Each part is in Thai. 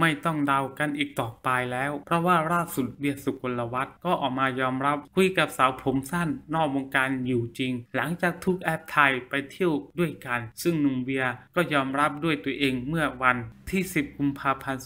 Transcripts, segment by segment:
ไม่ต้องเดากันอีกต่อไปแล้ว เพราะว่าล่าสุดเบียร์สุกลวัฒน์ก็ออกมายอมรับคุยกับสาวผมสั้นนอกวงการอยู่จริง หลังจากทุกแอปไทยไปเที่ยวด้วยกัน ซึ่งหนุ่มเบียร์ก็ยอมรับด้วยตัวเองเมื่อวันที่ 10 กุมภาพันธ์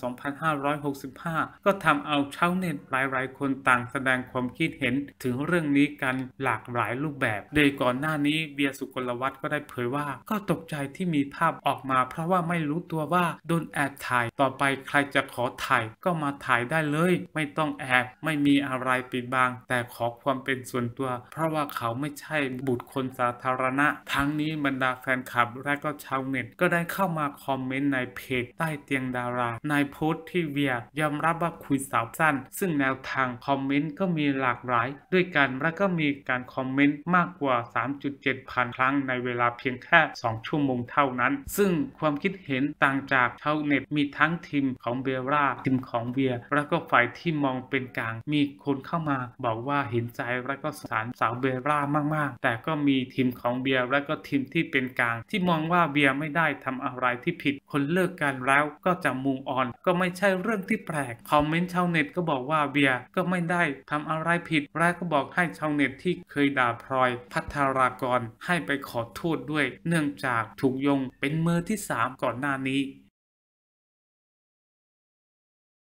2565 ก็ทำเอาชาวเน็ตหลายๆ คนต่างแสดงความคิดเห็นถึงเรื่องนี้กันหลากหลายรูปแบบ โดยก่อนหน้านี้เบียร์สุกลวัฒน์ก็ได้เผยว่า ก็ตกใจที่มีภาพออกมา เพราะว่าไม่รู้ตัวว่าโดนแอบถ่ายต่อไปใครจะขอถ่ายก็มาถ่ายได้เลย ไม่ต้องแอบไม่มีอะไรปิดบัง แต่ขอความเป็นส่วนตัว เพราะว่าเขาไม่ใช่บุตรคนสาธารณะ ทั้งนี้บรรดาแฟนคลับและก็ชาวเน็ตก็ได้เข้ามาคอมเมนต์ในเพจใต้เตียงดาราในโพสต์ที่เวียยอมรับว่าคุยสาวสั้น ซึ่งแนวทางคอมเมนต์ก็มีหลากหลาย ด้วยกันและก็มีการคอมเมนต์มากกว่า 3.7 พันครั้งในเวลาเพียงแค่ 2 ชั่วโมงเท่านั้น ซึ่งความคิดเห็นต่างจากชาวเน็ตมีทั้งทีมของเบลล่าทีมของเวียร์ แล้วก็ฝ่ายที่มองเป็นกลาง มีคนเข้ามา บอกว่าเห็นใจและก็สงสารสาวเบลล่ามากๆ แต่ก็มีทีมของเวียร์และก็ทีมที่เป็นกลาง ที่มองว่าเวียร์ไม่ได้ทำอะไรที่ผิดคนเลิกกันแล้วก็จะ move on ก็ไม่ใช่เรื่องที่แปลกคอมเมนต์ชาวเน็ตก็บอกว่าเวียร์ก็ไม่ได้ทำอะไรผิดแล้วก็บอกให้ชาวเน็ตที่เคยด่าพลอย ภัทรากรให้ไปขอโทษด้วย เนื่องจากถูกยงเป็นมือที่สามก่อนหน้านี้